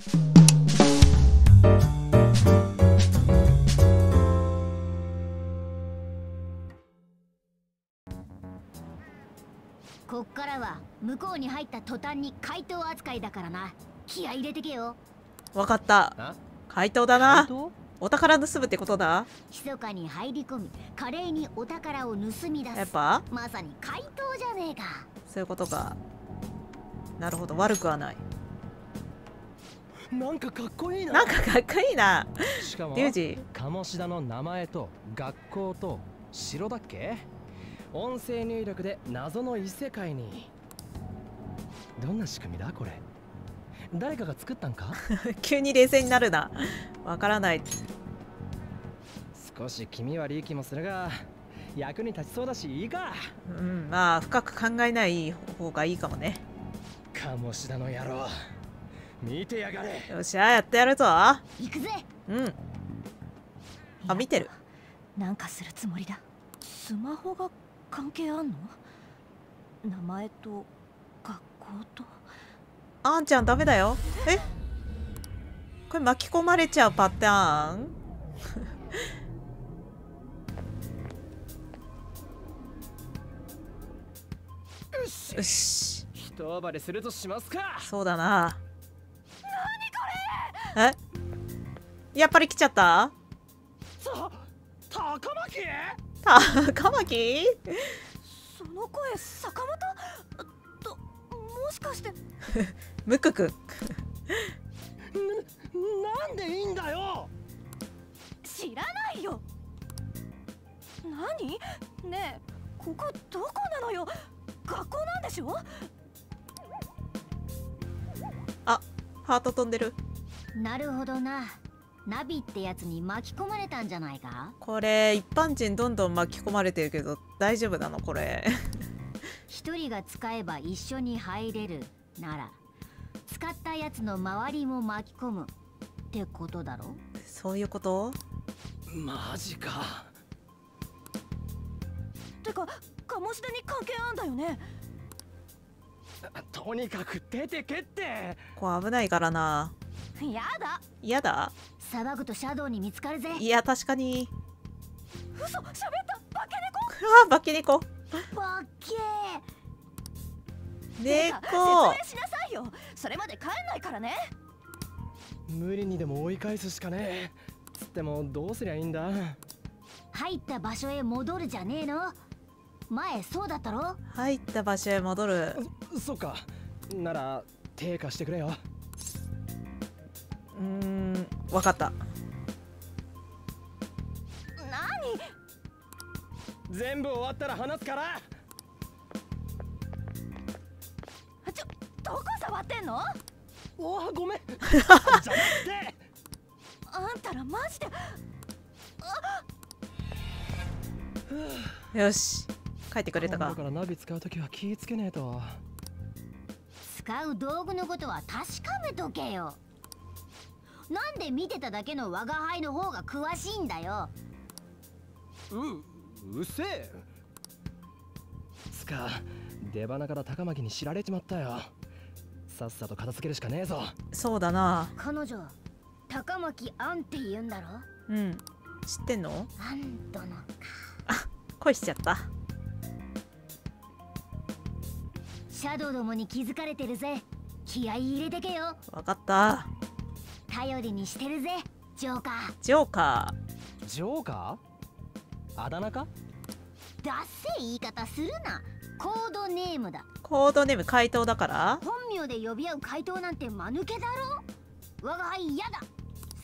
こっからは向こうに入った途端に怪盗扱いだからな。気合い入れてけよ。わかった。あ？怪盗だな。本お宝盗むってことだ。密かに入り込み華麗にお宝を盗み出す。やっぱ？まさに怪盗じゃねえか。そういうことか。なるほど。悪くはない。当なんかかっこいいな。なんかかっこいいな。しかもリュウジ。鴨志田の名前と学校と城だっけ？音声入力で謎の異世界に。どんな仕組みだこれ？誰かが作ったんか？急に冷静になるな。わからない。少し気味悪い気もするが役に立ちそうだしいいか。うんまあ深く考えない方がいいかもね。鴨志田の野郎見てやがれ。よっしゃやってやるぞ。行くぜ。うん。あ見てる。なんかするつもりだ。スマホが関係あんの？名前と学校と？あんちゃんダメだよ。え？これ巻き込まれちゃうパターン？よし。一暴れするとしますか。そうだなえ？やっぱり来ちゃった？さ高巻？たカマキその声坂本？ともしかして？ムクくんなんでいいんだよ？知らないよ。何？ねえここどこなのよ？学校なんでしょ？ハート飛んでるなるほどな。ナビってやつに巻き込まれたんじゃないか？これ一般人どんどん巻き込まれてるけど大丈夫なのこれ？一人が使えば一緒に入れるなら使ったやつの周りも巻き込むってことだろ？そういうこと？マジか。てか鴨志田に関係あんだよね？とにかく出てけって。こう危ないからなやだ。嫌だ？騒ぐとシャドウに見つかるぜ。いや確かに。嘘喋った。化けあー化け猫。バッケ猫説明しなさいよ。それまで帰んないからね。無理にでも追い返すしかねえ。つってもどうすりゃいいんだ？ー入った場所へ戻るじゃねえの。前そうだったろ。入った場所へ戻る。そそっか。なら手貸してくれようーんわかった。何？全部終わったら話すから。ちょどこ触ってんの？おわごめん。あんたらマジで。よし帰ってくれたか。からナビ使うときは気ぃつけねえと。使う道具のことは確かめとけよなんで見てただけの我が輩の方が詳しいんだよ。ううっせえ。つか出花から高巻に知られちまったよ。さっさと片付けるしかねえぞ。そうだな。彼女高巻アンって言うんだろ？うん。知ってんの？アン殿恋しちゃった。シャドウどもに気づかれてるぜ。気合い入れてけよ。わかった頼りにしてるぜジョーカー。ジョーカジョーカー？あだ名か？ダッセ言い方するな。コードネームだ。ーコードネーム怪盗だから？本名で呼び合う怪盗なんて間抜けだろ。我が輩嫌だ。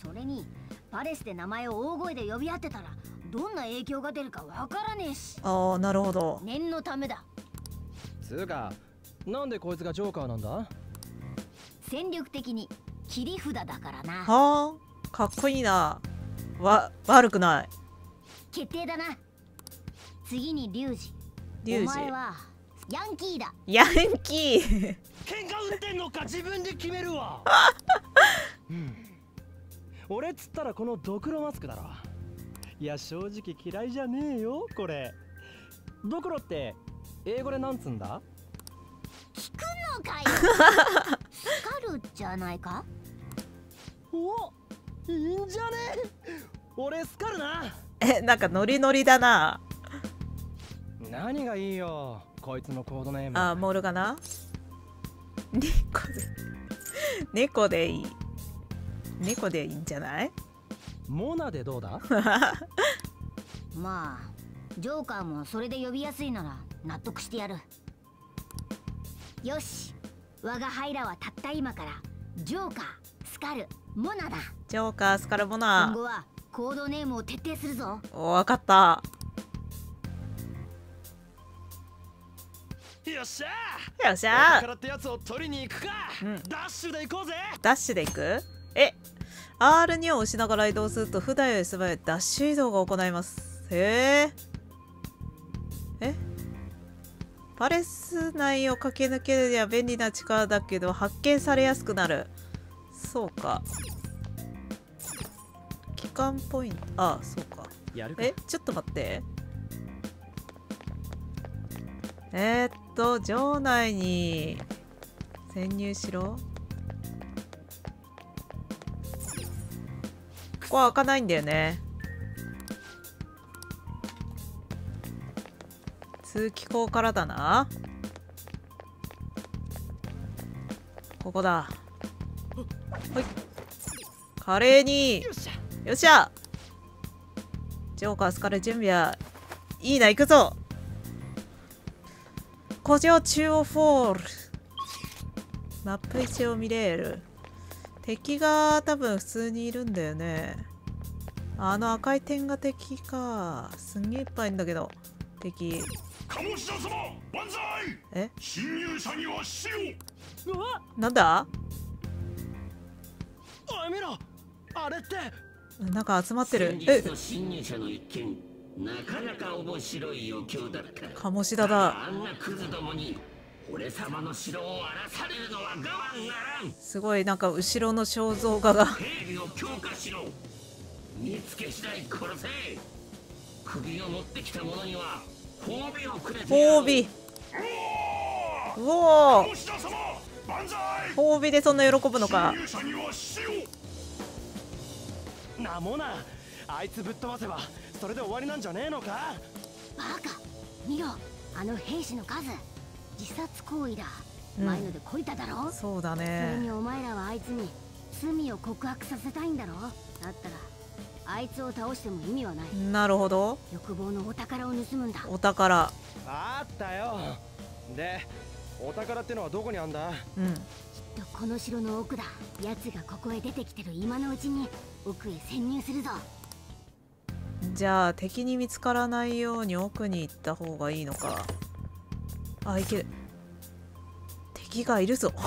それにパレスで名前を大声で呼び合ってたらどんな影響が出るかわからねえし。ああなるほど。念のためだ。つうかなんでこいつがジョーカーなんだ？戦力的に切り札だからな。はあかっこいいな。わ悪くない。決定だな。次にリュウジ。リュウジ。お前はヤンキーだ。ヤンキー。喧嘩売ってんのか自分で決めるわ。うん。俺っつったらこのドクロマスクだろ。いや正直嫌いじゃねえよこれ。ドクロって英語でなんつんだ？聞くのかよ スカルじゃないか？おいいんじゃね？俺スカルな。えなんかノリノリだな。何がいいよ。こいつのコードネーム。あモルガナ猫で猫でいい。猫でいいんじゃない？モナでどうだ？まあジョーカーもそれで呼びやすいなら納得してやる。よし我がハイラはたった今からジョーカースカルモナだ。ジョーカースカルボ今ナ後はコードネームを徹底するぞ。おわかった。よっしゃ。よっしゃ。からってやつを取りに行くか、うん。ダッシュで行こうぜ。ダッシュで行く？え R2 を押しながら移動すると普段より素早いダッシュ移動が行います。へええ？パレス内を駆け抜けるには便利な力だけど発見されやすくなる。そうか。機関ポイント。あそうか。やるか。えちょっと待って。えー、っと城内に潜入しろ。ここは開かないんだよね通気口からだな。ここだ。ほい。華麗に。よっしゃ。ジョーカースカル準備はいいな行くぞ。古城中央ホール。マップ一応見れる。敵が多分普通にいるんだよね。あの赤い点が敵か。すんげえいっぱいいんだけど。敵鴨志田様万歳！え？侵入者には死を！うわ！なんだ？おい見ろあれって！なんか集まってる。先え日の侵入者の一件なかなか面白い余興だった。鴨志田だ。あんなクズどもに俺様の城を荒らされるのは我慢ならん。すごいなんか後ろの肖像画が。警備を強化しろ。見つけ次第殺せ。首を持ってきた者には褒美う褒美うお褒美でそんな喜ぶのか。なもなあいつぶっ飛ばせばそれで終わりなんじゃねえのか？バカ。見ろ。あの兵士の数。自殺行為だ、うん。前ので懲りただろ？そうだそれねにお前らはあいつに罪を告白させたいんだろ？だったらあいつを倒しても意味はない。なるほど。欲望のお宝を盗むんだ。お宝。あったよ。でお宝ってのはどこにあんだ？うん。きっとこの城の奥だ。奴がここへ出てきてる今のうちに奥へ潜入するぞ。じゃあ敵に見つからないように奥に行った方がいいのか。あいける。敵がいるぞ。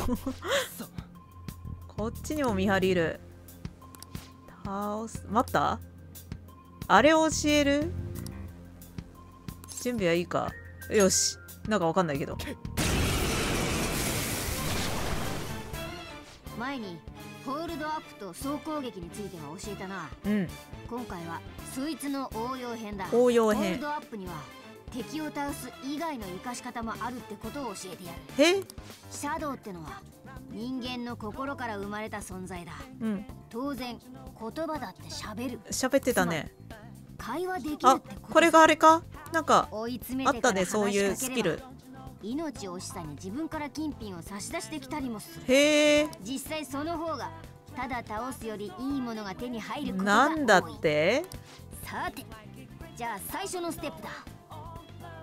こっちにも見張りいる倒す待った？あれを教える？準備はいいか？よし。なんかわかんないけど。前にホールドアップと総攻撃については教えたな。うん。今回はそいつの応用編だ。応用ホール編ドアップには敵を倒す以外の生かし方もあるってことを教えてやる。え？シャドウってのは人間の心から生まれた存在だ。うん。当然言葉だって喋る。喋ってたね。会話できるあってこれがあれか？なんか追い詰めあったねそういうスキル。命惜しさに自分から金品を差し出してきたりもする。へえ。実際その方がただ倒すよりいいものが手に入ることが多いなんだって？さてじゃあ最初のステップだ。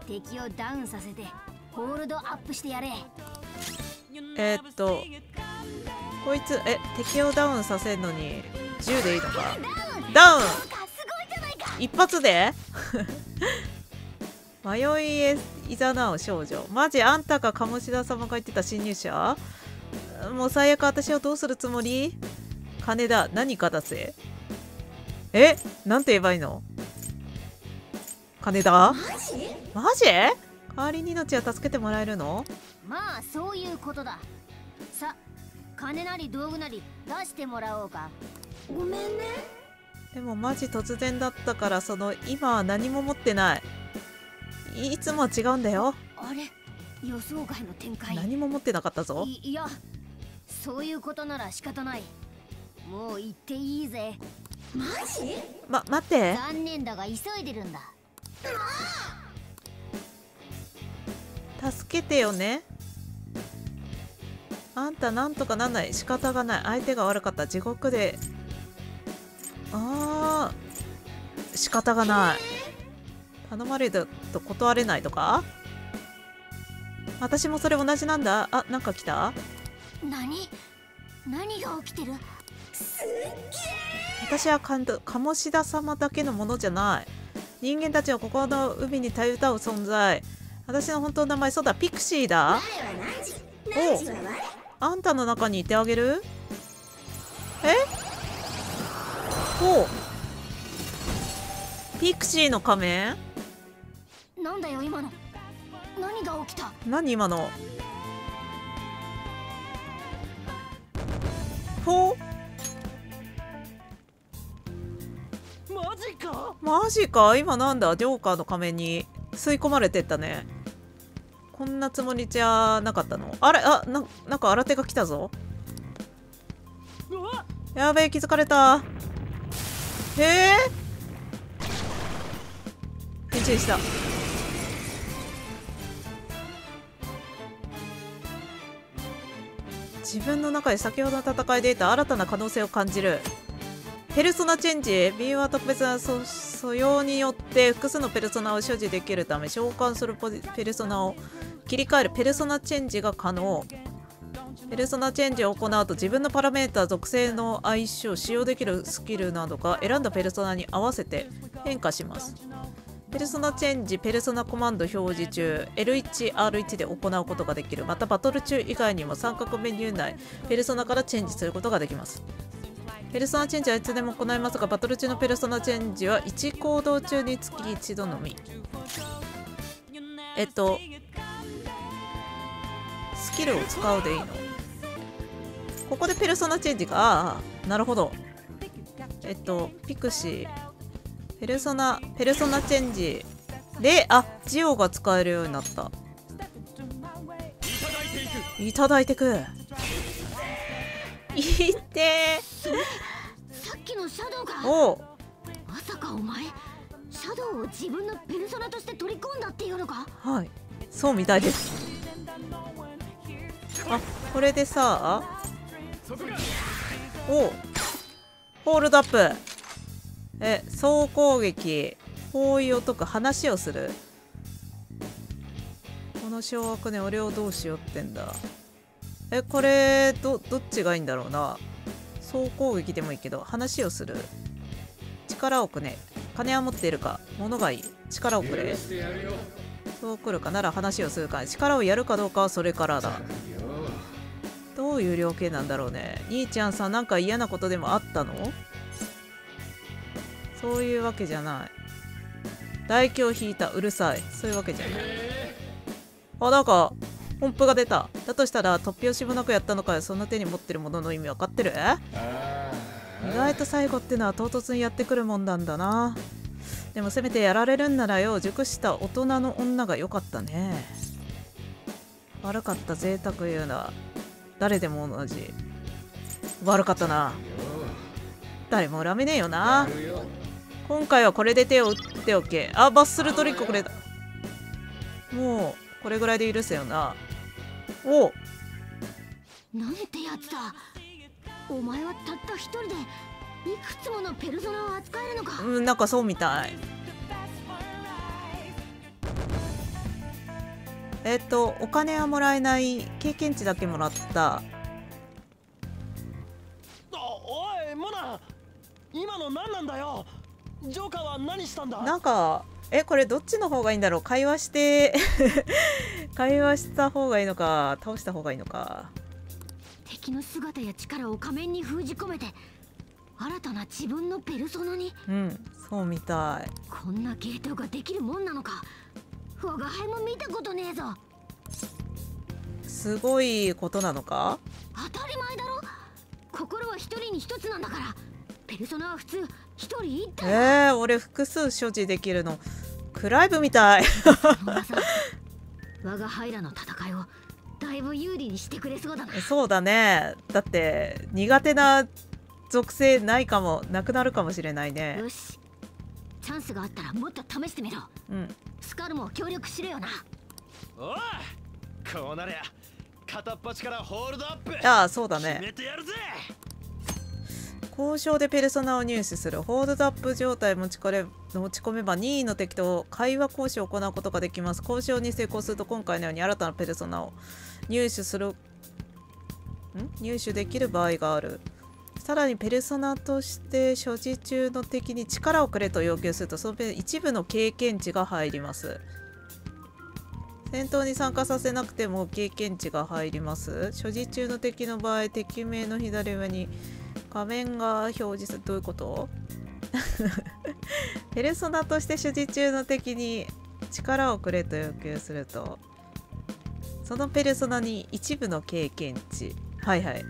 敵をダウンさせてホールドアップしてやれえーっとこいつえ敵をダウンさせるのに銃でいいのか？ダウン！一発で？迷いへいざなう少女。マジあんたか鴨志田様が言ってた侵入者？もう最悪私をどうするつもり？金だ。何かだぜ。え？なんて言えばいいの？金だ？マジ？代わりに命は助けてもらえるの？まあそういうことだ。さ金なり道具なり出してもらおうか。ごめんね。でもマジ突然だったからその今は何も持ってない。いつもは違うんだよ。あれ予想外の展開。何も持ってなかったぞ。いいやそういうことなら仕方ない。もう行っていいぜ。ま待って。残念だが急いでるんだ。助けてよねあんたなんとかなんない。仕方がない。相手が悪かった。地獄で。あー。仕方がない。頼まれると断れないとか？私もそれ同じなんだ。あなんか来た？何？何が起きてる？私はかんど鴨志田様だけのものじゃない。人間たちの心の海にたゆたう存在。私の本当の名前そうだ。ピクシーだ。おあんたの中にいてあげる？え？おピクシーの仮面？なんだよ今の。何が起きた？何今の？ほう。マジか？マジか？今なんだ？ジョーカーの仮面に吸い込まれてったねこんなつもりじゃなかったの？あれ？あななんか新手が来たぞ。やべえ気づかれた。へえ返事した。自分の中で先ほどの戦いで得た新たな可能性を感じる。ペルソナチェンジ B は特別な素素養によって複数のペルソナを所持できるため召喚するポジペルソナを切り替えるペルソナチェンジが可能。ペルソナチェンジを行うと自分のパラメータ属性の相性使用できるスキルなどが選んだペルソナに合わせて変化します。ペルソナチェンジペルソナコマンド表示中 L1R1 で行うことができる。またバトル中以外にも三角メニュー内ペルソナからチェンジすることができます。ペルソナチェンジはいつでも行いますがバトル中のペルソナチェンジは1行動中につき一度のみ。えっとキルを使うでいいの？ここでペルソナチェンジか。ああなるほど。えっとピクシー。ペルソナペルソナチェンジであジオが使えるようになった。いただいてく。いってさっきのシャドウかおう。まさかお前シャドウを自分のペルソナとして取り込んだっていうのか？はい。そうみたいですあこれでさおホールドアップ。え総攻撃。包囲を解く話をする。この掌握ね俺をどうしようってんだ。えこれどどっちがいいんだろうな。総攻撃でもいいけど話をする。力をくね。金は持っているか。物がいい。力をくれそう来るか。なら話をするか。力をやるかどうかはそれからだ。どういう量刑なんだろうね。兄ちゃんさなんか嫌なことでもあったの？そういうわけじゃない。唾液を引いたうるさい。そういうわけじゃない。あなんか音符が出た。だとしたら突拍子もなくやったのかよ。そんな手に持ってるものの意味わかってる？意外と最後ってのは唐突にやってくるもんなんだな。でもせめてやられるんならよ。熟した大人の女が良かったね。悪かった贅沢言うな誰でも同じ。悪かったな。誰も恨めねえよな。今回はこれで手を打っておけ。あバッスルトリックくれた。もうこれぐらいで許せよな。お。なんてやつだ。お前はたった一人でいくつものペルソナを扱えるのか。うんなんかそうみたいえっとお金はもらえない経験値だけもらった。おおいモナ今の何なんだよ？ジョーカーは何したんだ？なんかえこれどっちの方がいいんだろう？会話して 会話した方がいいのか倒した方がいいのか。敵の姿や力を仮面に封じ込めて新たな自分のペルソナに？うんそうみたい。こんなゲートができるもんなのか？我が輩も見たことねえぞ。すごいことなのか？当たり前だろ。心は一人に一つなんだから。ペルソナは普通一人一え体ー、俺複数所持できるの。クライブみたい。我が輩らの戦いをだいぶ有利にしてくれそうだな。そうだね。だって苦手な属性ないかもなくなるかもしれないね。よしチャンスがあったらもっと試してみろ。うん。スカルも協力しろよな。おいこうなりゃ片っ端からホールドアップ。ああそうだ決ねめてやるぜ。交渉でペルソナを入手するホールドアップ状態持ちこれ持ち込めば任意の敵と会話交渉を行うことができます。交渉に成功すると今回のように新たなペルソナを入手するん？入手できる場合があるさらにペルソナとして所持中の敵に力をくれと要求するとその一部の経験値が入ります。戦闘に参加させなくても経験値が入ります。所持中の敵の場合敵名の左上に画面が表示する。どういうこと？ペルソナとして所持中の敵に力をくれと要求するとそのペルソナに一部の経験値。はいはい。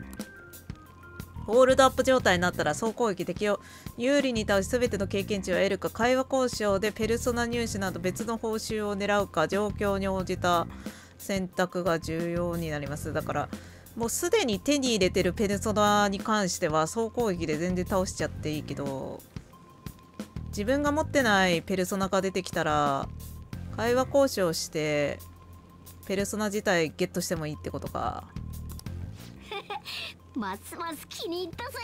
ホールドアップ状態になったら総攻撃敵を有利に倒し全ての経験値を得るか会話交渉でペルソナ入手など別の報酬を狙うか状況に応じた選択が重要になります。だからもうすでに手に入れてるペルソナに関しては総攻撃で全然倒しちゃっていいけど自分が持ってないペルソナが出てきたら会話交渉してペルソナ自体ゲットしてもいいってことか。ますます気に入ったぜ。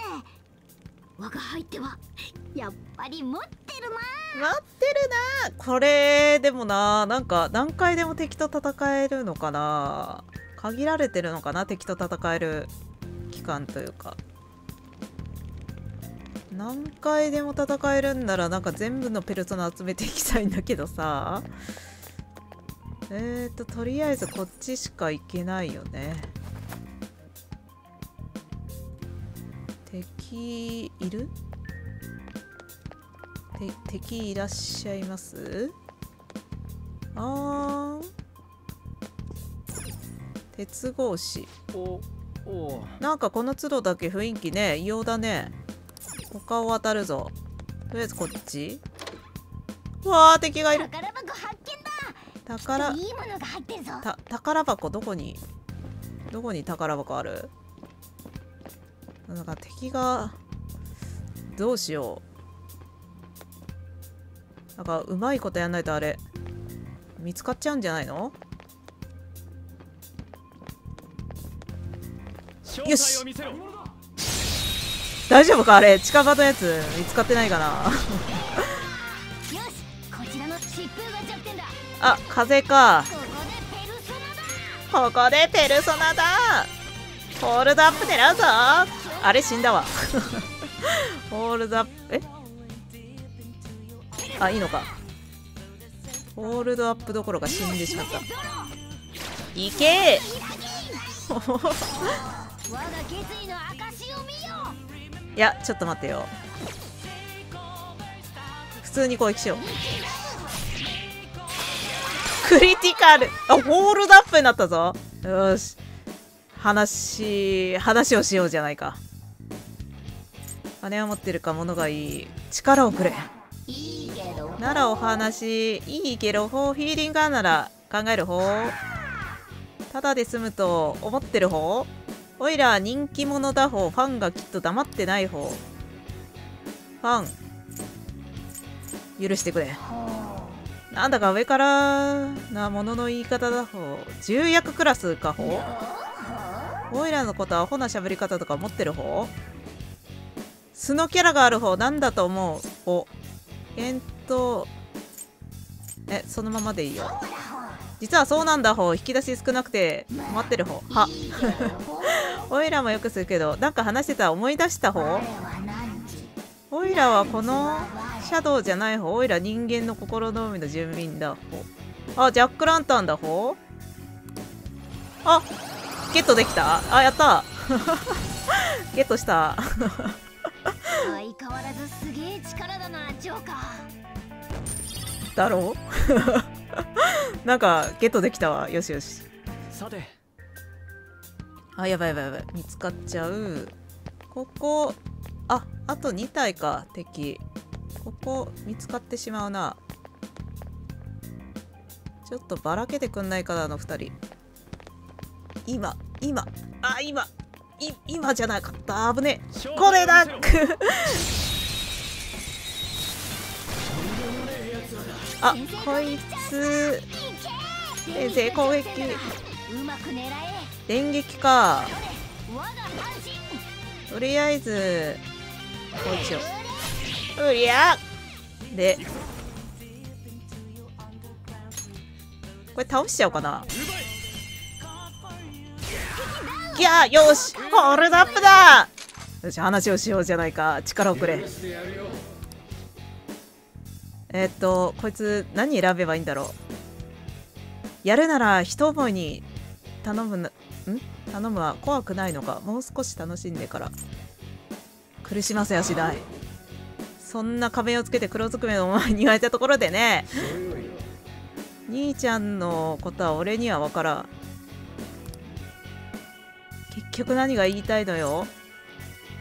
我が輩ってはやっぱり持ってるな。待ってるな。これでもななんか何回でも敵と戦えるのかな。限られてるのかな敵と戦える期間というか。何回でも戦えるんならなんか全部のペルソナ集めていきたいんだけどさ。えーととりあえずこっちしか行けないよね。敵いる？て敵いらっしゃいます？あー。ん鉄格子。おお。なんかこの都度だけ雰囲気ね異様だね。他を渡るぞ。とりあえずこっち。うわー敵がいる。宝箱発見だ。宝。いいものが入ってるぞ。た宝箱どこに？どこに宝箱ある？なんか敵がどうしよう。なんかうまいことやんないとあれ。見つかっちゃうんじゃないの？正よし。大丈夫かあれ？近場のやつ見つかってないかな？あ風か。ここでペルソナだ。ここでペルソナだ。ホールドアップ狙うぞあれ死んだわ。ホールドアップえ？あいいのか。ホールドアップどころか死んでしまった。いけ！いやちょっと待ってよ。普通に攻撃しよう。クリティカル。あホールドアップになったぞ。よし。話話をしようじゃないか金を持ってるか物がいい力をくれ。いいけどならお話いいけどほうフィーリングがなら考える方。ただで済むと思ってる方。おいら人気者だ方。ファンがきっと黙ってない方。ファン許してくれ。なんだか上からなものの言い方だ方。重役クラスか方。おいらのことはアホな喋り方とか持ってる方。素のキャラがある方なんだと思う。方検討えそのままでいいよ。実はそうなんだ方。引き出し少なくて困ってる方。は。おいらもよくするけどなんか話してたら思い出した方。おいらはこのシャドウじゃない方。おいら人間の心の海の住民だ方。あジャックランタンだ方。あゲットできた。あやった。ゲットした。相変わらずすげえ力だなジョーカー。だろう？なんかゲットできたわ。よしよし。さて。あやばいやばいやばい。見つかっちゃう。ここ。ああと2体か。敵。ここ。見つかってしまうな。ちょっとばらけてくんないかなあの2人。今今。あ今い今じゃなかった。危ねえ。これだ。あこいつ。先生攻撃。電撃か。とりあえずこうしよう。うりゃ。で。これ倒しちゃおうかなギャーよしホールドアップだ。よし話をしようじゃないか。力をくれ。えっとこいつ何選べばいいんだろう。やるなら一思いに頼むなん？頼むは怖くないのか。もう少し楽しんでから。苦しませやしない。そんな壁をつけて黒ずくめのお前に言われたところでね。兄ちゃんのことは俺には分からん。結局何が言いたいのよ。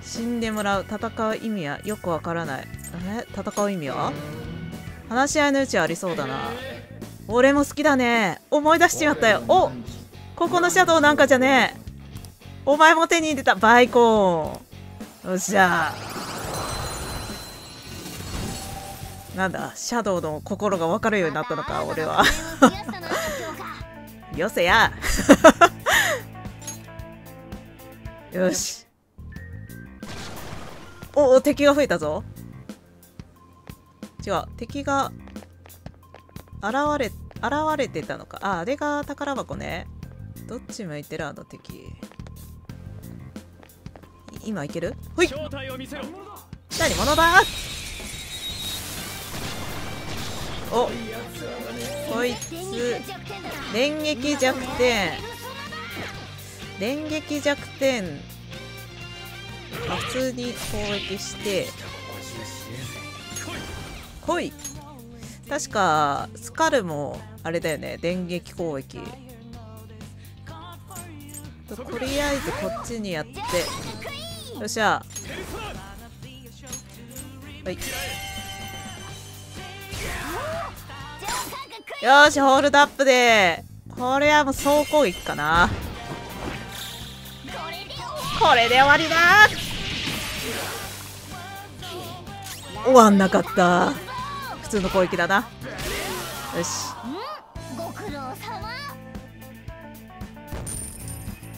死んでもらう戦う意味はよくわからない。え？戦う意味は？話し合いの余地はありそうだな。俺も好きだね。思い出しちまったよ。お！ここのシャドウなんかじゃねえ。お前も手に入れた。バイコーン。よっしゃ。なんだ？シャドウの心が分かるようになったのか俺は。よせやよし。おお敵が増えたぞ。違う敵が現れ現れてたのか。ああれが宝箱ね。どっち向いてるあの敵。い今いける？ほい。何者だ？おこいつ。電撃弱点電撃弱点。普通に攻撃して。来い。確かスカルもあれだよね。電撃攻撃。とりあえずこっちにやって。よっしゃ。はい。よしホールドアップで。これはもう総攻撃かな。これで終わりだ終わんなかった。普通の攻撃だな。よし。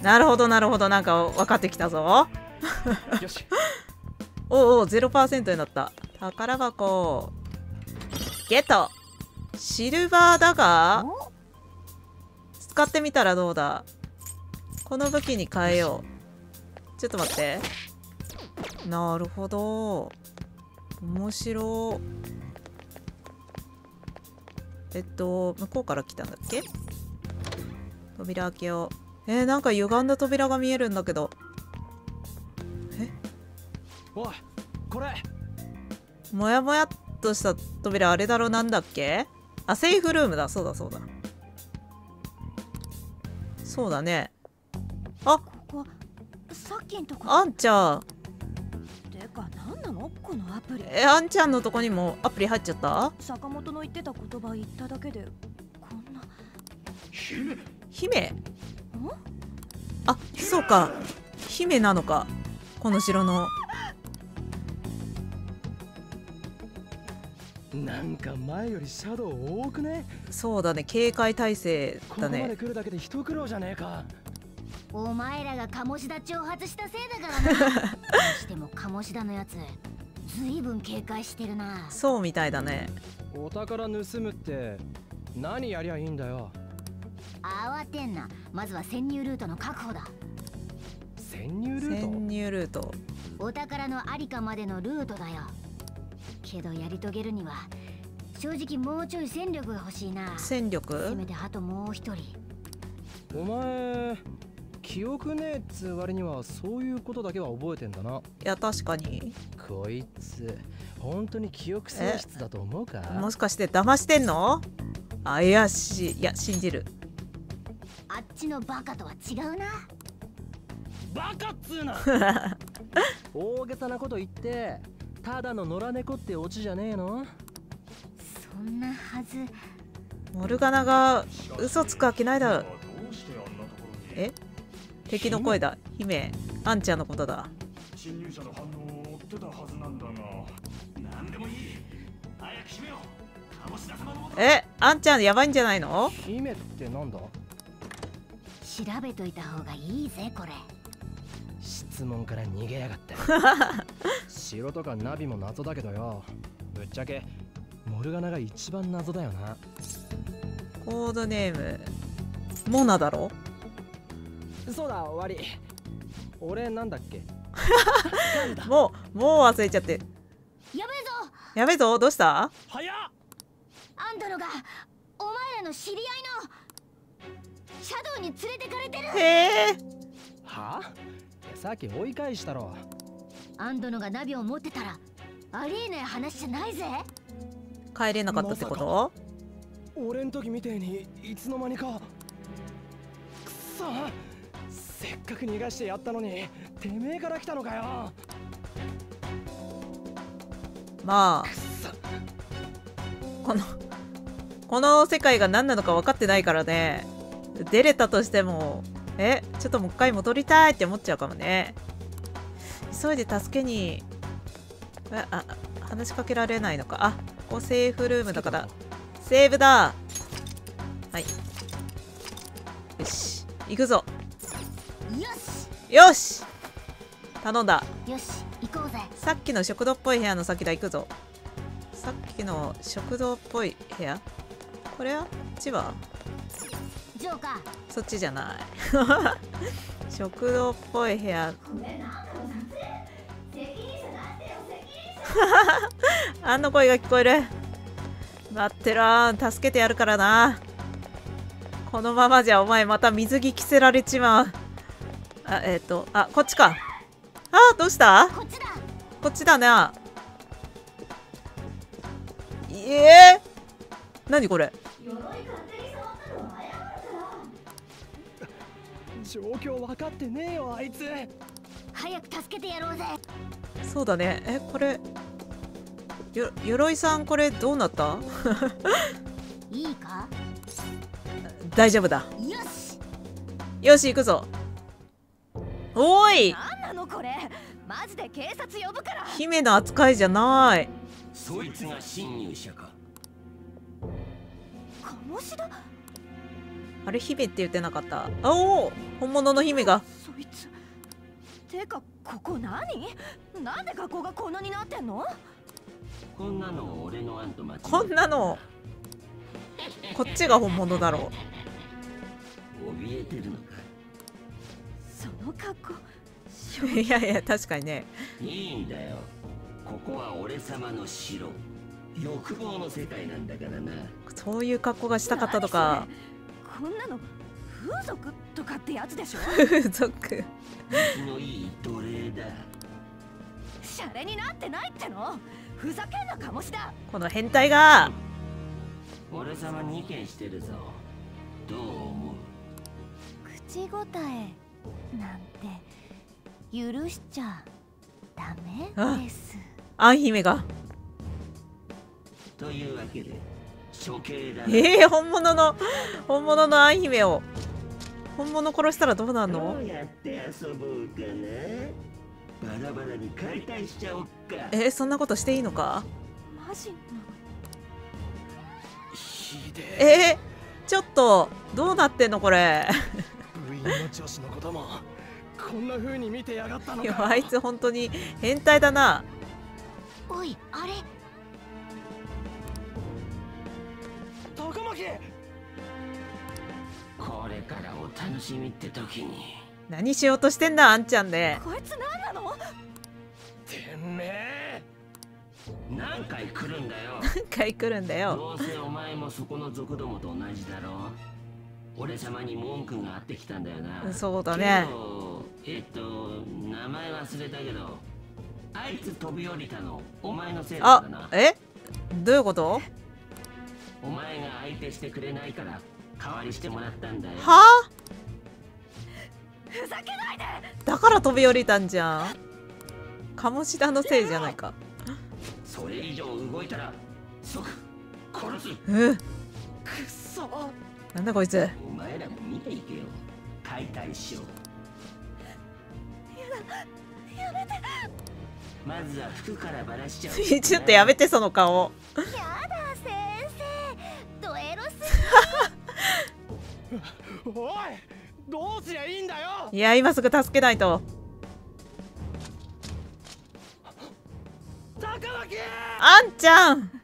なるほどなるほど。なんか分かってきたぞ。よし。おうおう0%になった。宝箱。ゲット。シルバーだが使ってみたらどうだ。この武器に変えようちょっと待って。なるほど。面白。えっと向こうから来たんだっけ？扉開けよう。えー、なんか歪んだ扉が見えるんだけど。おいこれ。もやもやっとした扉あれだろなんだっけ？あセーフルームだ。そうだそうだ。そうだね。ああんちゃん。てか何なのこのアプリえあんちゃんのとこにもアプリ入っちゃった？坂本の言ってた言葉言っただけでこんな。姫？あそうか。姫なのか。この城の。なんか前よりシャドウ多くね？そうだね。警戒態勢ここまでだね来るだけで一苦労じゃねえかお前らが鴨志田挑発したせいだからな。にしても鴨志田のやつずいぶん警戒してるな。そうみたいだね。お宝盗むって何やりゃいいんだよ。慌てんな。まずは潜入ルートの確保だ。潜入ルート？潜入ルート。お宝のありかまでのルートだよ。けどやり遂げるには正直もうちょい戦力が欲しいな。せ戦力？めてあともう一人。お前記憶ねえっつう割にはそういうことだけは覚えてんだな。いや確かに。こいつ本当に記憶喪失だと思うか？もしかして騙してんの？怪しい。いや信じる。あっちのバカとは違うな。バカっつうな！大げさなこと言ってただの野良猫ってオチじゃねえの？そんなはず。モルガナが嘘つくわけないだろ。どうしてあんなところに？え？敵の声だ。姫あんちゃんのことだ。侵入者の反応を追ってたはずなんだが何でもいい。早く閉めよう。鴨志田様のもと。えあんちゃんやばいんじゃないの？姫ってなんだ？調べといた方がいいぜこれ。質問から逃げやがって。城とかナビも謎だけどよ。ぶっちゃけモルガナが一番謎だよな。コードネームモナだろ？そうだ終わり。俺なんだっけ？もうもう忘れちゃって。やべえぞ。やべえぞどうした？早っ。アンドロがお前らの知り合いのシャドウに連れてかれてる。へえ。はあ？さっき追い返したろ。アンドロがナビを持ってたらありえない話じゃないぜ。帰れなかったってこと？俺ん時みてえにいつの間にか。くっそせっかく逃がしてやったのにてめえから来たのかよ。まあこのこの世界が何なのか分かってないからね。出れたとしてもえちょっともう一回戻りたいって思っちゃうかもね。急いで助けにえあ話しかけられないのか。あここセーフルームだから。セーブだ。はい。よし。行くぞよし。頼んだ。よし行こうぜ。さっきの食堂っぽい部屋の先だ行くぞ。さっきの食堂っぽい部屋？これはこっちは？ジョーカー。そっちじゃない。食堂っぽい部屋。あんの声が聞こえる。待ってろ助けてやるからな。このままじゃお前また水着着せられちまうあえっ、とあこっちかあどうした？こっちだこっちだな。え？えー、何これ？状況分かってねえよあいつ早く助けてやろうぜそうだね。え、これ。よ、鎧さん、これどうなった？いいか？大丈夫だ。よしよし、行くぞ。おーい。なんなのこれ。マジで警察呼ぶから。姫の扱いじゃない。そいつが侵入者か。鴨志田？あれ、姫って言ってなかった？あおー本物の姫が。そいつ。てかここ何？なんで学校がこんなになってんの？こんなの俺の案と間違こんなの。こっちが本物だろ怯えてるのか。その格好。う。いやいや、確かにね。いいんだよ。ここは俺様の城。欲望の世界なんだからな。そういう格好がしたかったとか。こんなの風俗とかってやつでしょ？風俗。のいい奴隷だ。シャレになってないっての？ふざけんな鴨志田。この変態が。俺様に意見してるぞ。どう思う？口答えなんて許しちゃダメです。アン姫が？というわけで処刑だな。えー、本物の本物のアン姫を。本物殺したらどうなんの？どうやって遊ぼうかな？バラバラに解体しちゃおっか。えー、そんなことしていいのか？マジなの？ひでえ。えー、ちょっとどうなってんのこれ？部員の女子のこともこんな風に見てやがったのいあいつ本当に変態だな。おいあれ。高巻！これからお楽しみって時に。何しようとしてんだあんちゃんで。こいつ何なの？てめえ。何回来るんだよ。何回来るんだよ。どうせお前もそこの族どもと同じだろ俺様に文句があってきたんだよな。そうだね。えっと名前忘れたけどあいつ飛び降りたのお前のせいだあったな。え？どういうこと？お前が相手してくれないから代わりしてもらったんだよ。は？あふざけないで！だから飛び降りたんじゃん。鴨志田のせいじゃないか。それ以上動いたら即殺す。うんくっそなんだこいつ。お前らも見ていけよ。解体しよう。まずは服からバラしちゃう。ちょっとやめてその顔。やだ先生。ドエロすおいどうすりゃいいんだよ。いや今すぐ助けないと。高脇あんちゃん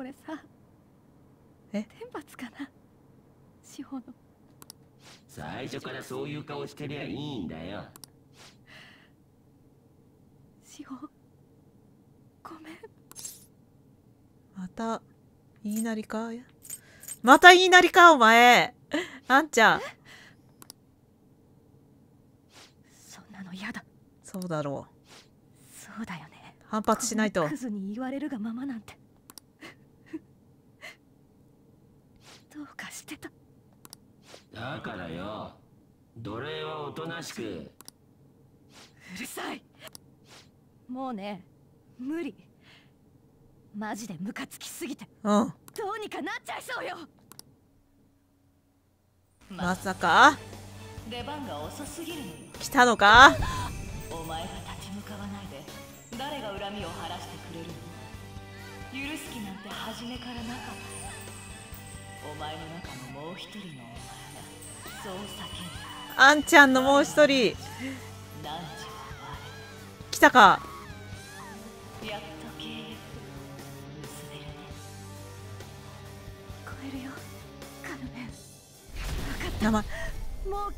これさ。え？天罰かな。司法の。最初からそういう顔してりゃいいんだよ。司法ごめん。また言いなりか？また言いなりかお前。あんちゃん。そんなの嫌だ。そうだろそうだよね。う反発しないと。クズに言われるがままなんてどうかしてた。だからよ。奴隷はおとなしく。うるさい。もうね無理。マジでムカつきすぎて。うん。どうにかなっちゃいそうよ。まさか。出番が遅すぎるのよ来たのか？お前が立ち向かわないで。誰が恨みを晴らしてくれるの？許す気なんて初めからなかったお前の中のもう一人のお前がそう叫んあんちゃんのもう一人。だ何時は来たか？我やっと契約結べるね聞こえるよ。カルメン名前。もう我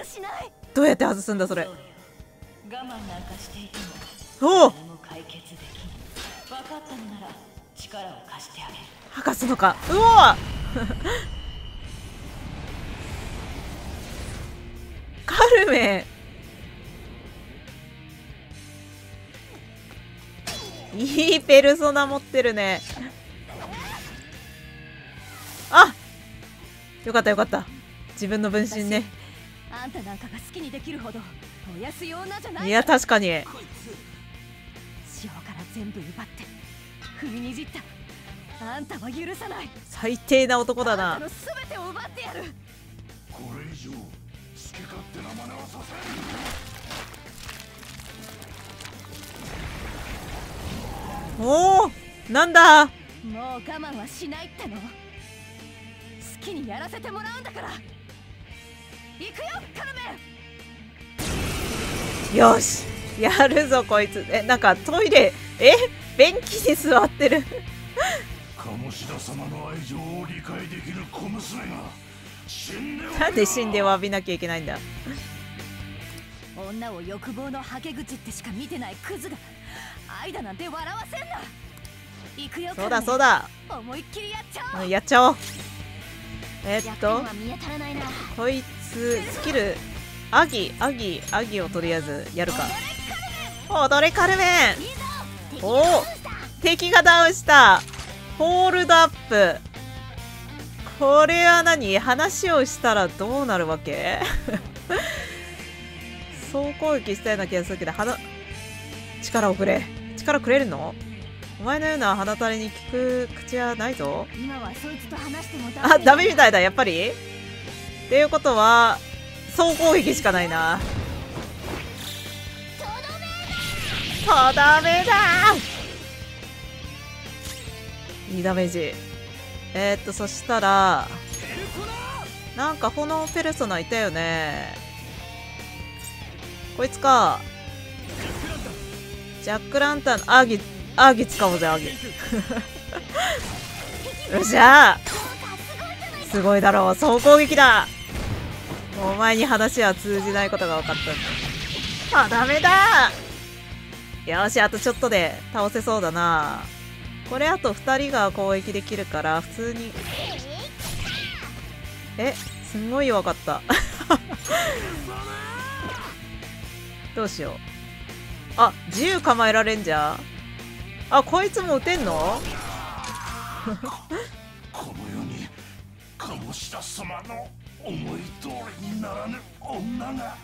慢しない。どうやって外すんだそれ？我慢なんかしていてもおお解決でき分かったのなら力を貸してあげる剥がすのか。うお カルメ。ンいいペルソナ持ってるね。あよかったよかった。自分の分身ね。あんたなんかが好きにできるほどお安い女じゃないいや確かに。司法から全部奪って踏みにじったあんたは許さない。最低な男だあんたなの全てを奪ってやる。これ以上好き勝手な真似はさせん。おおなんだ？もう我慢はしないっての。好きにやらせてもらうんだから。行くよカルメン。よしやるぞこいつ。えなんかトイレえ？便器に座ってる鴨志田様の愛情を理解できる小娘が死んでな。んで神殿を浴びなきゃいけないんだ？女を欲望のはけ口ってしか見てないクズが愛だなんて笑わせんな。行くよそうだそうだ。だ思いっきりやっちゃおう。うんやっちゃおう。えっ弱点とは見当たらないな。こいつスキルアギアギアギをとりあえずやるか。踊れカルメンおお敵がダウンしたホールドアップ。これは何？話をしたらどうなるわけ？総攻撃したような気がするけど花力をくれ。力くれるの？お前のような鼻垂れに聞く口はないぞ。今はそいつと話してもあダメみいたいだやっぱり。っていうことは総攻撃しかないな。とどめだいいダメージ。えー、っとそしたらなんか炎ペルソナいたよね。こいつか。ジャックランタンアーギアーギ使おうぜアーギ。よっしゃすごいだろう。総攻撃だ。お前に話は通じないことが分かった。あダメだ。よしあとちょっとで倒せそうだな。これあと2人が攻撃できるから普通に。えすごい弱かった。どうしよう。あ銃構えられんじゃん。あこいつも撃てんの？この世に鴨志田様の思い通りにならぬ女がや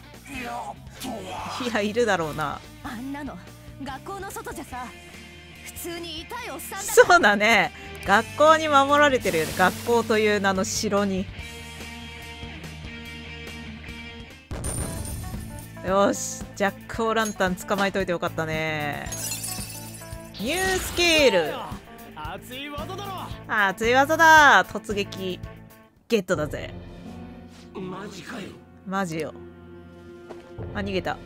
いやいるだろうな。あんなの学校の外じゃさ。そうだね。学校に守られてるよね。学校という名の城に。よし。ジャック・オー・ランタン捕まえといてよかったね。ニュースケール。熱い技だ熱い技だ。突撃。ゲットだぜ。マジかよ。マジよ。あ逃げた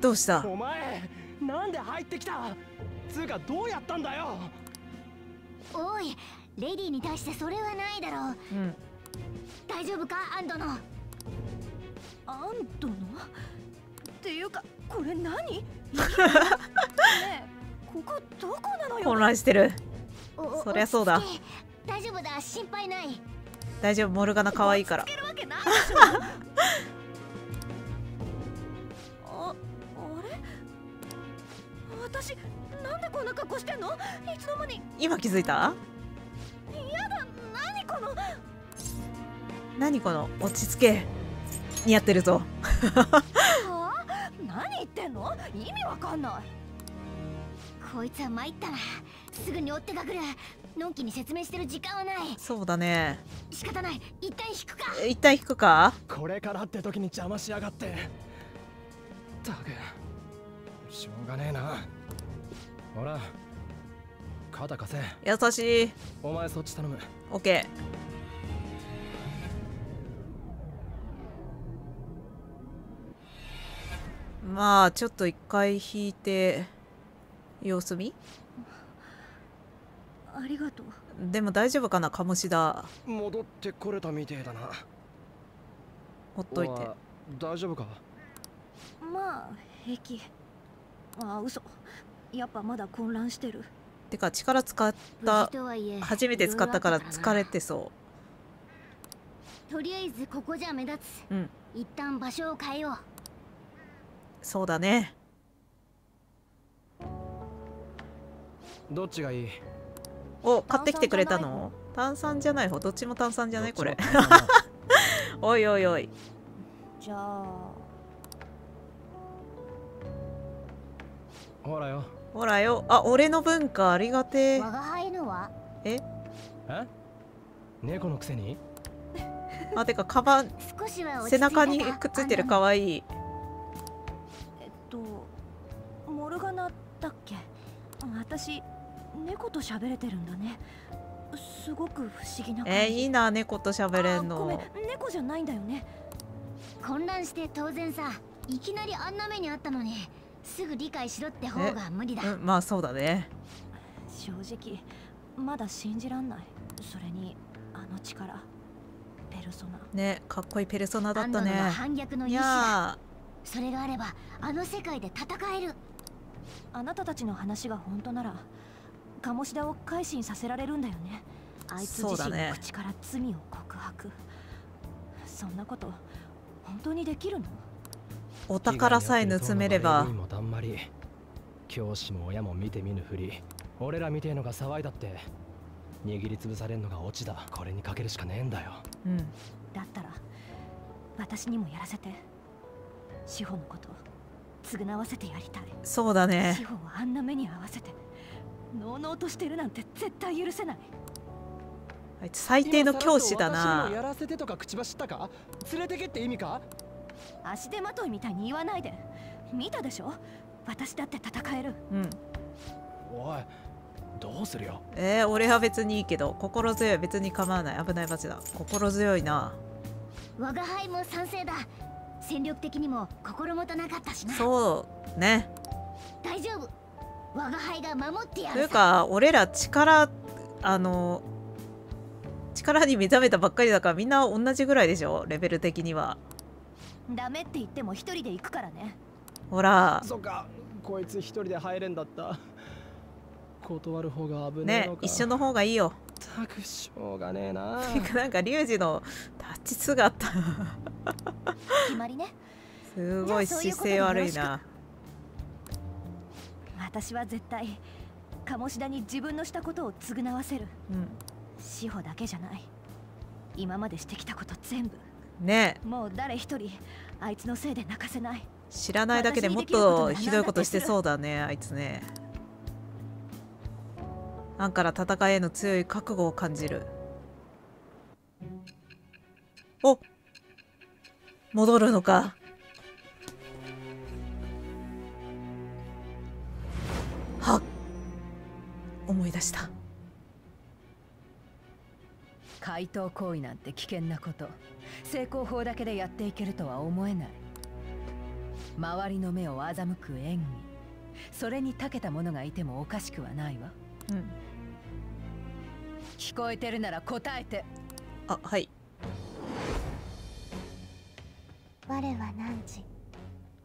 どうした？お前なんで入ってきた？つうかどうやったんだよ？おいレディーに対してそれはないだろう。うん。大丈夫か？アンドの。アンドの？っていうかこれ何？ねえここどこなのよ？混乱してる。そりゃそうだ。大丈夫だ。心配ない。大丈夫。モルガナ可愛いから私なんでこんな格好してんの？いつの間に今気づいた？やだ。何この？何この落ち着け。似合ってるぞ。はあ？何言ってんの？意味わかんない。こいつは参ったなすぐに追ってかくる。のんきに説明してる時間はない。そうだね。仕方ない。一旦引くか。え一旦引くか？これからって時に邪魔しやがって。ったくしょうがねえなほら。肩貸せ。優しい。お前そっち頼む。オッケー。まあちょっと一回引いて様子見。ありがとう。でも大丈夫かな鴨志田。戻ってこれたみてえだな。ほっといて。大丈夫か？まあ平気。あ嘘やっぱまだ混乱してる。てか力使っ無た事とはいえ初めて使ったから疲れてそとりあえずここじゃ目立つ。ううん。一旦場所を変えよう。そうだね。どっちがいい？お買ってきてくれたの？炭酸じゃない方？どっちも炭酸じゃない？これ。おいおいおい。じゃあ。ほらよほらよ。あ俺の文化ありがてえ。我が輩のは？え？猫のくせに？あてかカバン少しは落ち着い背中にくっついてるかわいい。えっとモルガナだっけ？私猫と喋れてるんだね。すごく不思議な感じ。えー、いいな猫と喋れんあごめのん。猫じゃないんだよね。混乱して当然さいきなりあんな目にあったのにすぐ理解しろって方が無理だ。うんまあそうだね。正直まだ信じらんない。それにあの力。ペルソナ。ねかっこいいペルソナだアンドったね反逆のい意志だ。やそれがあればあの世界で戦える。あなたたちの話が本当なら鴨志田を改心させられるんだよね。あいつ自身の口から罪を告白。そんなこと本当にできるの？ーお宝さえ盗めれば。教師も親も見て見ぬふり。俺らみてえのが騒いだって握りつぶされんのがオチだ。これにかけるしかねえんだよ。うん。だったら私にもやらせて。志保のこと償わせてやりたい。そうだね。志保をあんな目に遭わせてのうのうとしてるなんて絶対許せない。あいつ最低の教師だ今さらっと私にもやならせてとか口走ったか？連れてけって意味か？足手まといみたいに言わないで。見たでしょ？私だって戦える。うん。おいどうするよ？えー、俺は別にいいけど心強い。別に構わない。危ない場所だ。心強いな。我が輩も賛成だ。戦力的にも心もとなかったしな。そうね。大丈夫。我が輩が守ってやというか俺ら力あの力に目覚めたばっかりだからみんな同じぐらいでしょ？レベル的にはダメって言っても一人で行くからね。ほら。そっか。こいつ一人で入れんだった。断る方が危ねえねのか。一緒の方がいいよ。たくしょうがねえな。て かなんかリュウジの立ち姿。決まりね。すごい姿勢悪いよな。私は絶対鴨志田に自分のしたことを償わせる。うん。志保だけじゃない。今までしてきたこと全部ね。もう誰一人あいつのせいで泣かせない。知らないだけでもっとひどいことしてそうだねあいつね。アンから戦いへの強い覚悟を感じる。お戻るのか。はっ。思い出した怪盗行為なんて危険なこと。成功法だけでやっていけるとは思えない。周りの目を欺く演技。それに長けた者がいてもおかしくはないわ。うん。聞こえてるなら答えて。あはい。我は汝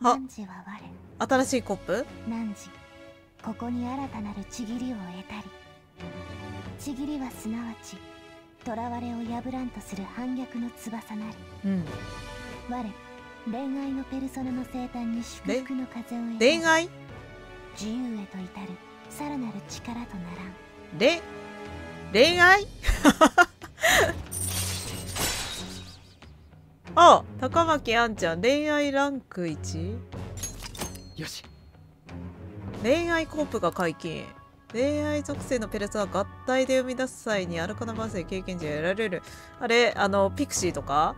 あ。汝は新しいコップ？我汝ここに新たなるちぎりを得たり。ちぎりはすなわち囚われを破らんとする反逆の翼なりうん。我恋愛のペルソナの生誕に祝福の風を得恋愛？自由へと至るさらなる力とならん。恋恋愛？あ高巻あんちゃん恋愛ランク 1? よし。恋愛コープが解禁恋愛属性のペルソナ合体で生み出す際にアルカナ万世経験値が得られる。あれあのピクシーとか？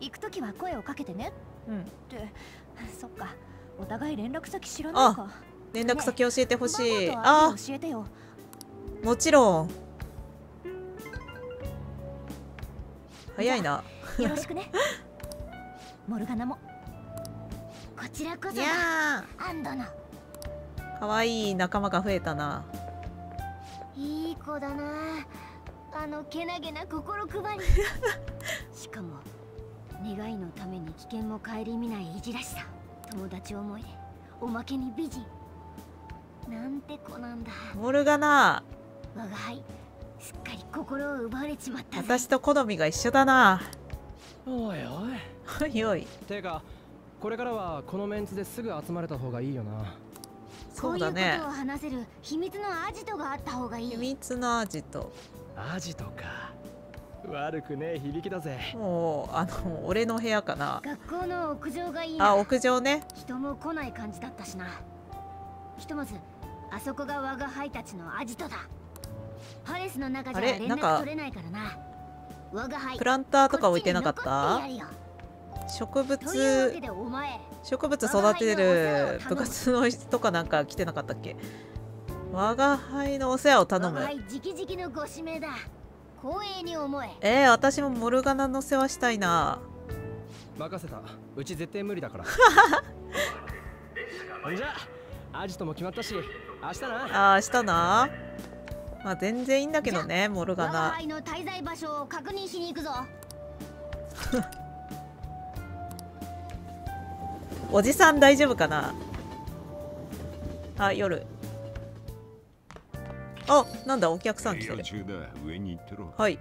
行く時は声をかけてね。うん。ってそっか。お互い連絡先知らないか。連絡先教えてほしい。ママとあ。兄教えてよ。もちろん。早いな。よろしくね。モルガナもこちらこそやアンドの。ーかわいい仲間が増えたな。いい子だな。あのけなげな心配り。しかも願いのために危険も顧みないいじらしさ。友達思いでおまけに美人。なんて子なんだ。モルガナ我が輩すっかり心を奪われちまったぜ。私と好みが一緒だな。おいおい。おいおい。てかこれからはこのメンツですぐ集まれた方がいいよな。そうだね。こういうことを話せる秘密のアジトがあった方がいい秘密のアジト。アジトか。悪くねえ響きだぜ。もうあの俺の部屋かな。学校の屋上がいいな。あ屋上ね。人も来ない感じだったしな。ひとまずあそこが我が輩たちのアジトだ。パレスの中じゃ連絡取れないからな。我が輩プランターとか置いてなかっこた植物植物育てる部活の人かなんか来てなかったっけ？我が輩のお世話を頼む。我が輩直々のご指名だ。光栄に思え。えー、私もモルガナの世話したいな。任せた。うち絶対無理だから。じゃあアジトも決まったし明日な。あーしたな。まあ全然いいんだけどねモルガ我がナ輩の滞在場所を確認しに行くぞ おじさん大丈夫かな？あ夜。あなんだお客さん来てる。中だ。上に行ってろ。はい。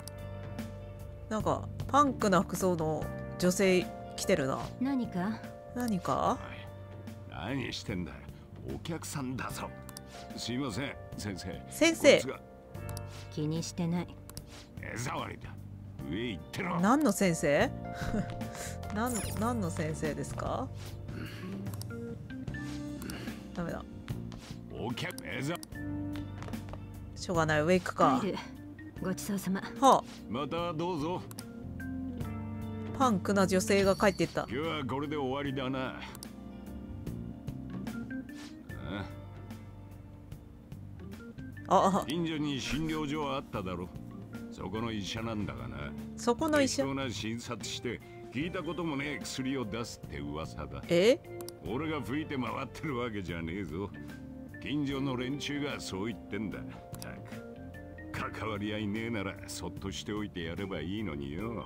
なんかパンクな服装の女性来てるな。何か？何か？何してんだお客さんだぞ。すいません先生。先生。気にしてない。手触りだ。上行ってろ。何の先生？何何の先生ですか？ダメだ。しょうがない。上行くか。ごちそうさま。はまたどうぞ。あパンクな女性が帰っていった。今日はこれで終わりだな。ああ近所に診療所あっただろ。そこの医者なんだがな。そこの医者？適当な診察して聞いたこともねえ薬を出すって噂だ。え？俺が吹いて回ってるわけじゃねえぞ。近所の連中がそう言ってんだ。たく。関わり合いねえならそっとしておいてやればいいのによ。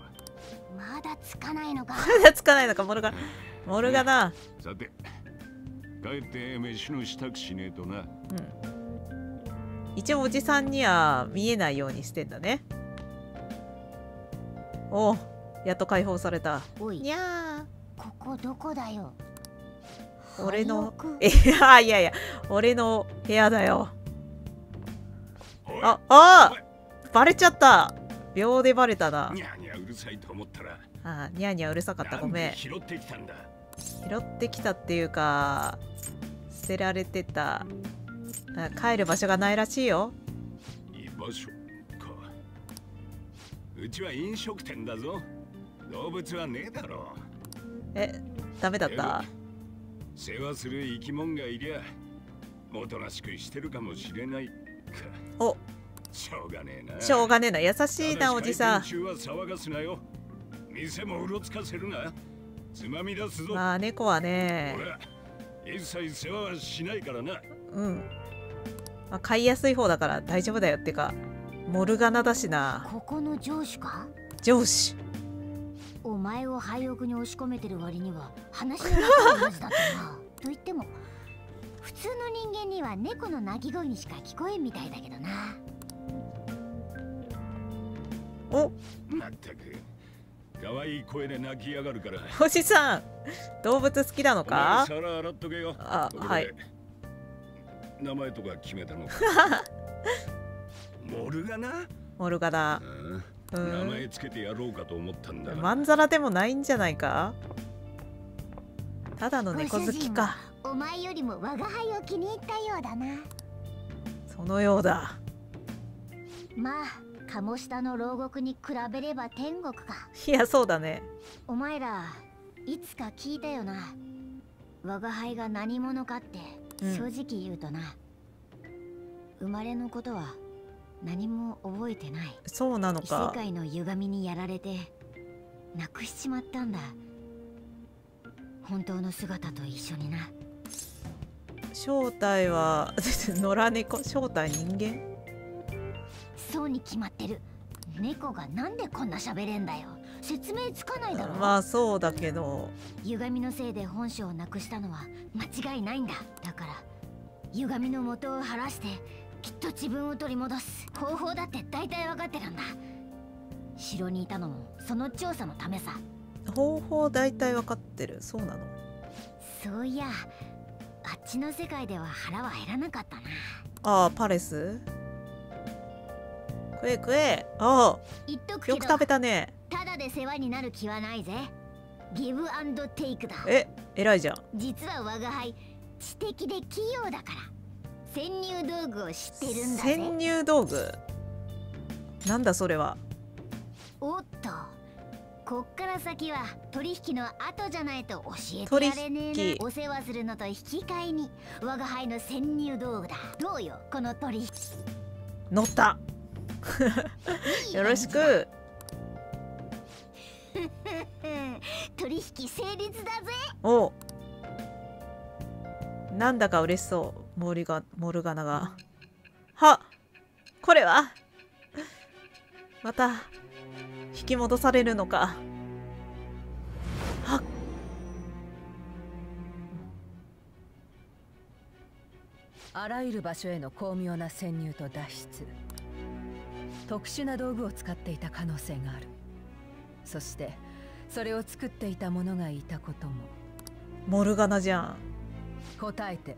まだつかないのか。まだつかないのかモルガ。ナモルガナさて帰って飯の支度しねえとな。一応おじさんには見えないようにしてんだね。おうやっと解放された。おい。にゃここどこだよ。ー俺のいやいやいや俺の部屋だよ。ああバレちゃった。秒でバレたな。にゃにゃうるさいと思ったら。あニャーニャーうるさかった。ごめん。拾ってきたんだ？拾ってきたっていうか捨てられてた。あ帰る場所がないらしいよ。居場所か。うちは飲食店だぞ。動物はねえだろえダメだった？世話する生き物がいりゃおとなしくしてるかもしれないか。お。しょうがねえな。しょうがねえな。優しいなおじさん。ただし開店中は騒がすなよ。店もうろつかせるな。つまみ出すぞ。まあ猫はね。ほら一切世話はしないからな。うん、まあ、飼いやすい方だから大丈夫だよってかモルガナだしな。ここの上司か？上司お前を廃屋に押し込めてる割には話の同じだったな。と言っても普通の人間には猫の鳴き声にしか聞こえんみたいだけどな。お。まったく。可愛い声で泣きやがるから。おじさん動物好きなのか？皿洗っとけよ。あはい。名前とか決めたのか？モルガナ？モルガナ。うんうん名前つけてやろうかと思ったんだが。まんざらでもないんじゃないか？ただの猫好きか。お前よりも我が輩を気に入ったようだな。そのようだ。まあ鴨下の牢獄に比べれば天国か。いやそうだね。お前らいつか聞いたよな。我が輩が何者かってうん。正直言うとな、生まれのことは何も覚えてない。そうなの異世か界の歪みにやられてなくしちまったんだ。本当の姿と一緒にな。正体は 野良猫？正体人間？そうに決まってる。猫がなんでこんな喋れんだよ。説明つかないだろ。まあそうだけど。歪みのせいで本性をなくしたのは間違いないんだ。だから歪みの元を晴らしてきっと自分を取り戻す方法だって大体わかってるんだ。城にいたのもその調査のためさ。方法大体わかってる。そうなの？そういやあっちの世界では腹は減らなかったな。ああパレス？食え食え。あ言っとくよく食べたね。ただで世話になる気はないぜ。ギブアンドテイクだ。え偉いじゃん。実は我が輩知的で器用だから潜入道具を知ってるんだぜ。潜入道具？なんだそれは？おっとこっから先は取引の後じゃないと教えてやれねえな。お世話するのと引き換えに我が輩の潜入道具だ。どうよこの取引。乗った。よろしく。取引成立だぜ。おなんだか嬉しそうモルガモルガナが。はこれは？また引き戻されるのか？はあらゆる場所への巧妙な潜入と脱出。特殊な道具を使っていた可能性がある。そしてそれを作っていた者がいたことも。モルガナじゃん。答えて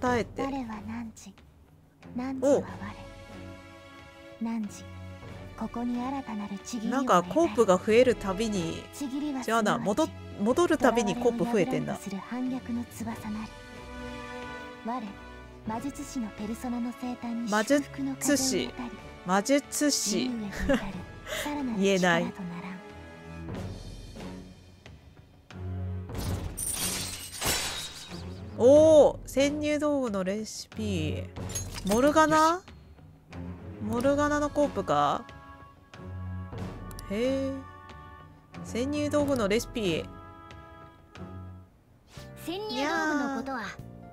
答えて。我は汝汝おは我汝ここに新たなるちぎりをなんかコープが増えるたびに違うな戻っ戻るたびにコープ増えてんだ。する反逆の翼なり。我魔術師のペルソナの生誕に魔術師。魔術師。言えないおお潜入道具のレシピ。モルガナ？モルガナのコープか？へえ。潜入道具のレシピ。潜入道具のことは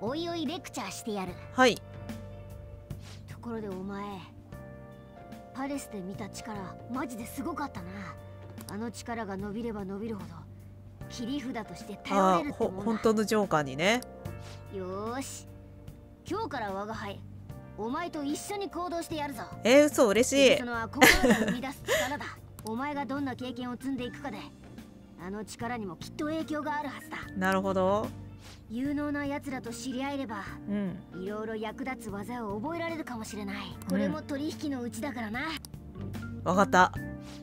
おいおいレクチャーしてやる。はい。ところでお前パレスで見た力マジですごかったな。あの力が伸びれば伸びるほど切り札として頼あほれるってもんだ。本当のジョーカーにねよーし。今日から我が輩お前と一緒に行動してやるぞ。えー、嘘嬉しい。そのは心が生み出す力だ。お前がどんな経験を積んでいくかであの力にもきっと影響があるはずだ。なるほど。有能な奴らと知り合えればうん。いろいろ役立つ技を覚えられるかもしれない。これも取引のうちだからな、わかった。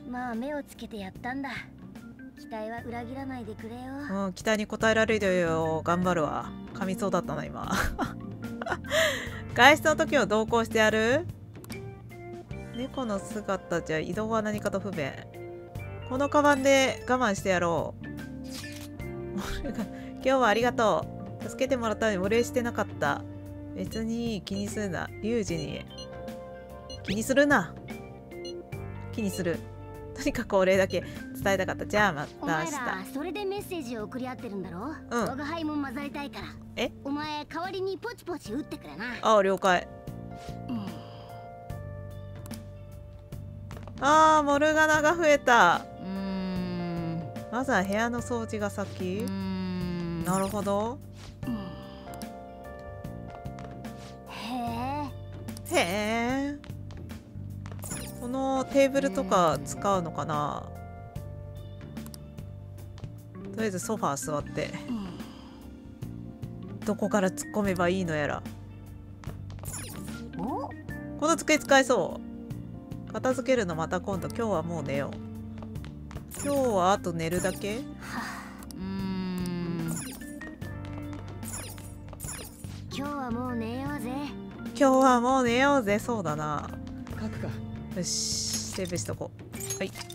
まあ目をつけてやったんだ期待は裏切らないでくれよ。うん期待に応えられるよ。頑張るわ。噛みそうだったな今。外出の時を同行してやる？猫の姿じゃ移動は何かと不便。このカバンで我慢してやろう。今日はありがとう。助けてもらったのにお礼してなかった。別に気にするな。リュウジに。気にするな。気にする。とにかくお礼だけ伝えたかった。じゃあまた明日らそれでメッセージを送り合ってるんだろ？うん。我が輩も混ざりたいから。え？お前代わりにポチポチ打ってくれな。ああ了解。うん。あーモルガナが増えた。うーん。まずは部屋の掃除が先。ん。なるほど。へえ。へえ。このテーブルとか使うのかな？とりあえずソファー座って。どこから突っ込めばいいのやら。お？この机使えそう。片付けるのまた今度。今日はもう寝よう。今日はあと寝るだけ？うーん。今日はもう寝ようぜ。今日はもう寝ようぜ。そうだな。書くかよしセーブしとこう。はい。